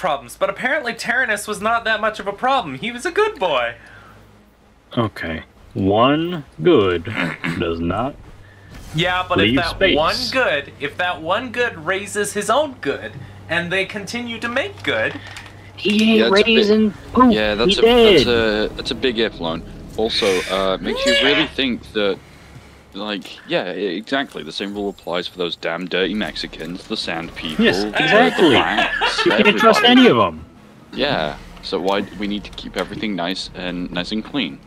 problems, but apparently Tyrannus was not that much of a problem. He was a good boy. Okay. One good does not. Yeah, but if that space. one good, if that one good raises his own good, and they continue to make good, He Yeah, ain't it's a bit- raising poop. Yeah, that's he a that's a that's a big if loan. Also, uh, makes you really think that, like, yeah, exactly. The same rule applies for those damn dirty Mexicans, the sand people. Yes, the- exactly. You can't trust any of them. Yeah. So why we need to keep everything nice and nice and clean.